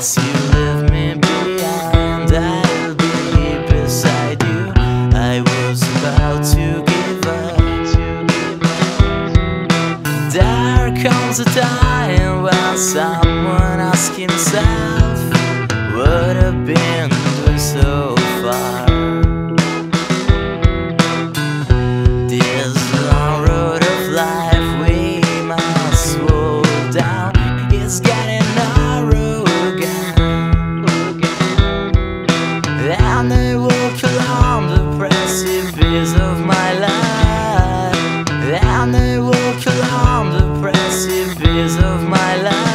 Unless you leave me behind, I'll be beside you. I was about to give up. There comes a time when someone asks himself, What have been doing so far? This long road of life we must down. Walk along the precipice of my life.